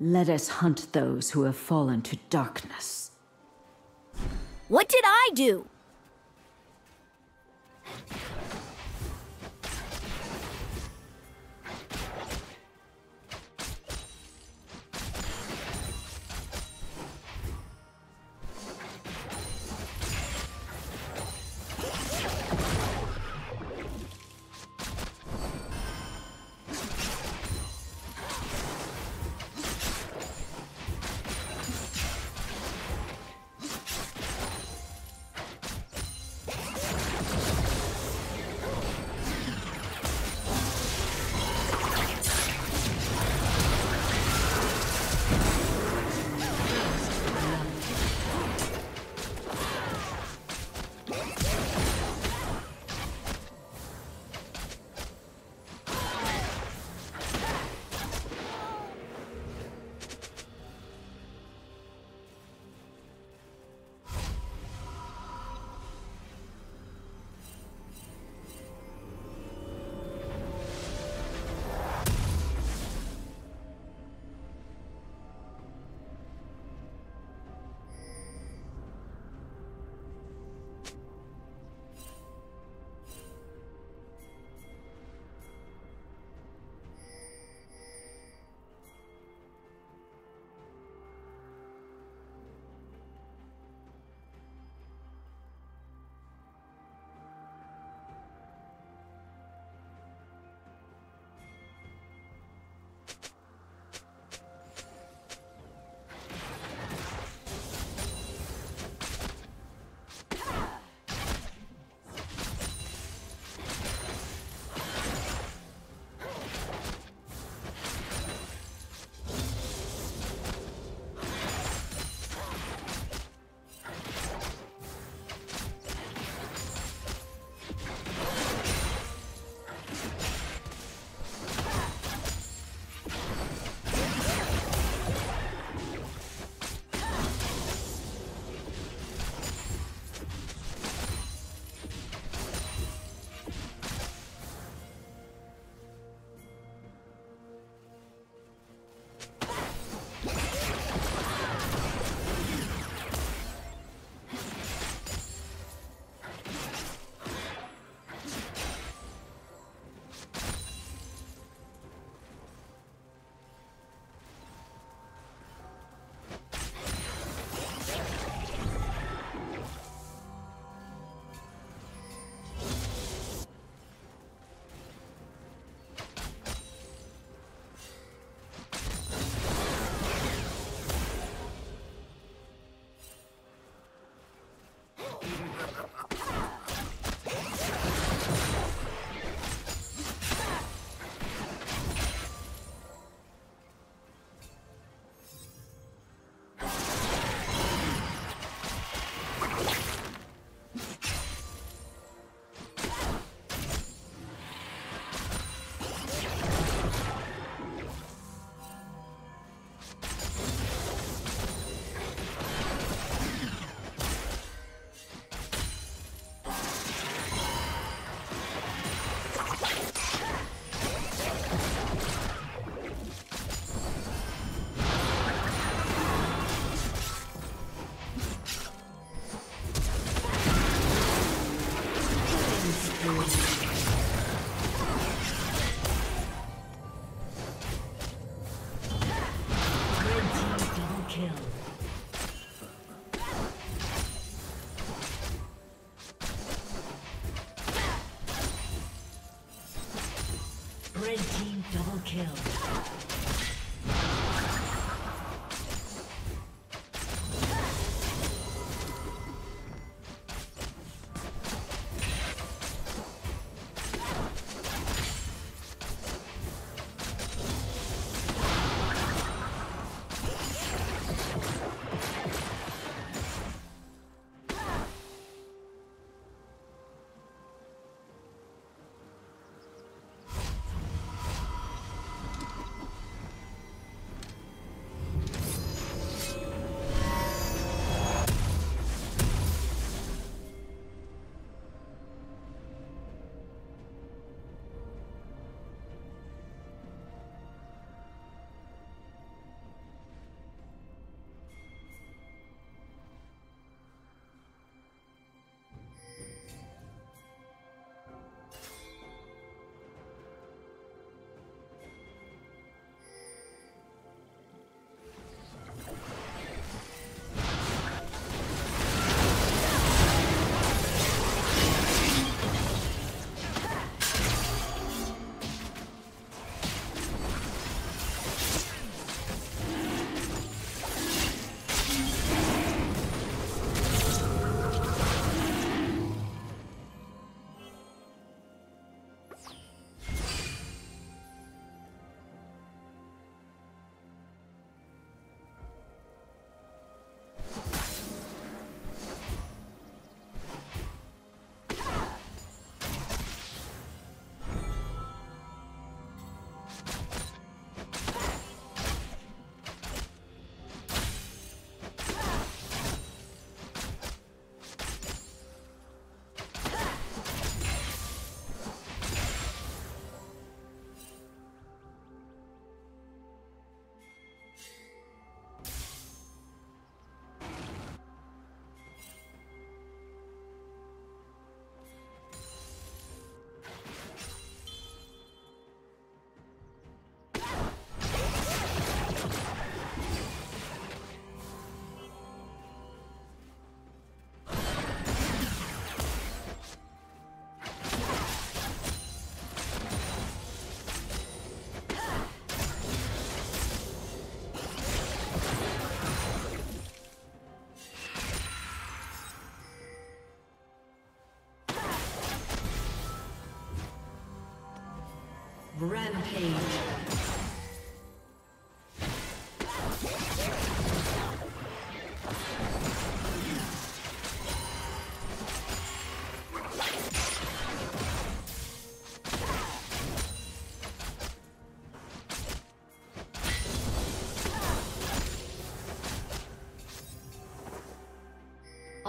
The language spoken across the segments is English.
Let us hunt those who have fallen to darkness. What did I do?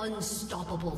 Unstoppable.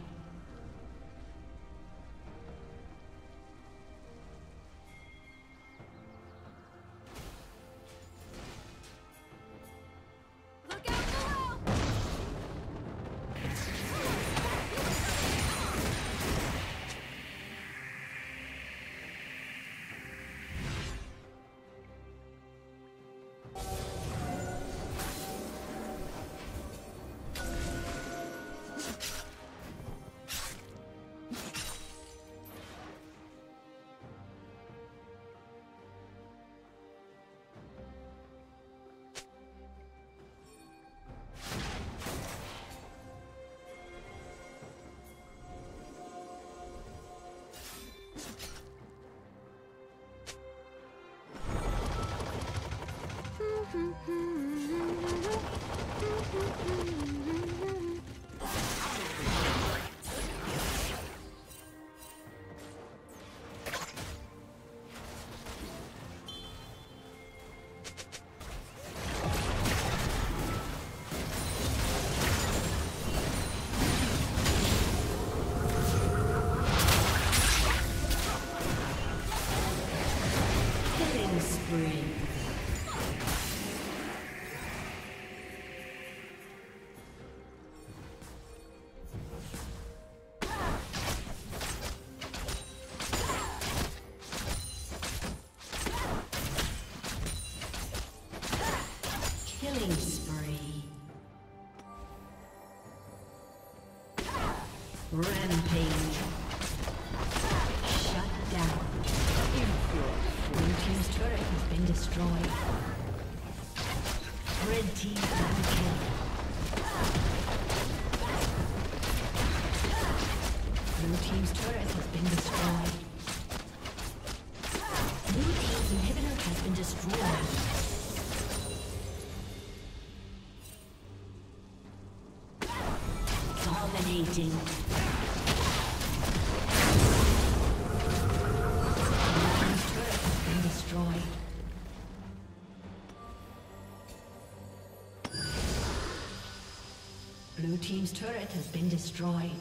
Mm-hmm. Blue team's turret has been destroyed. Blue team's inhibitor has been destroyed. Dominating. Blue Team's turret has been destroyed.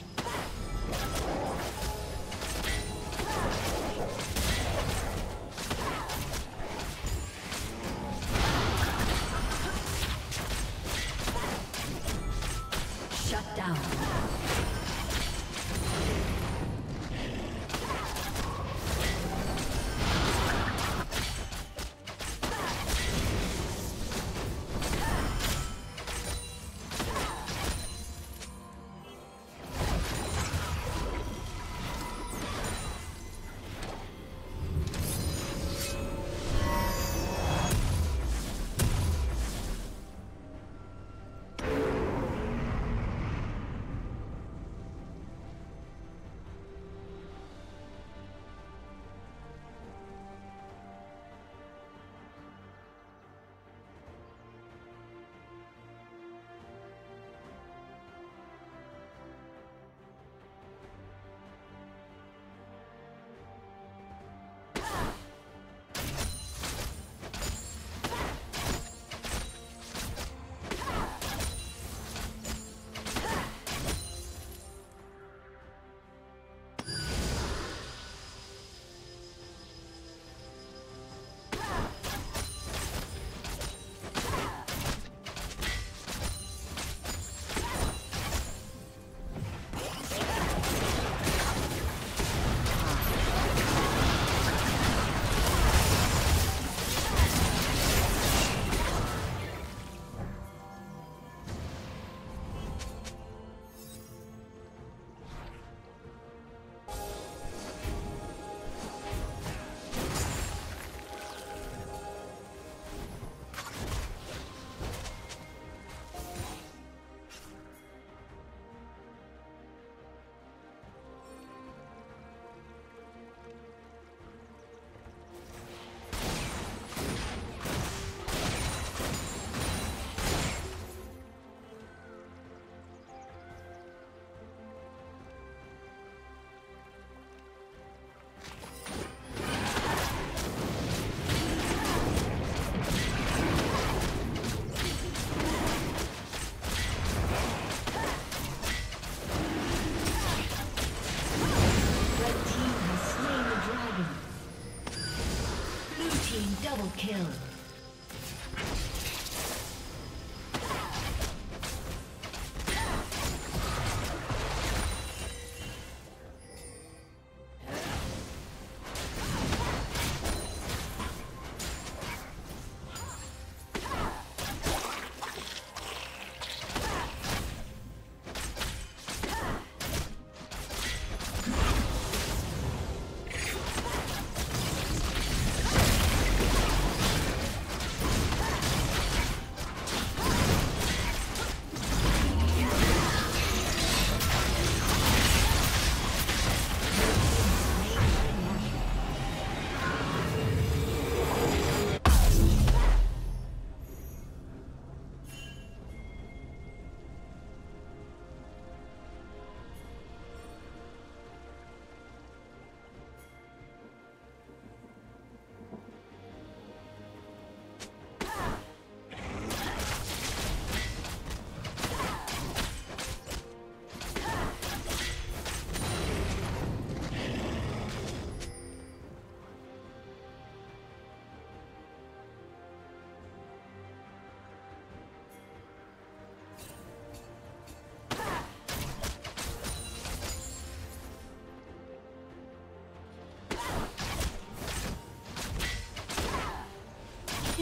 Kill.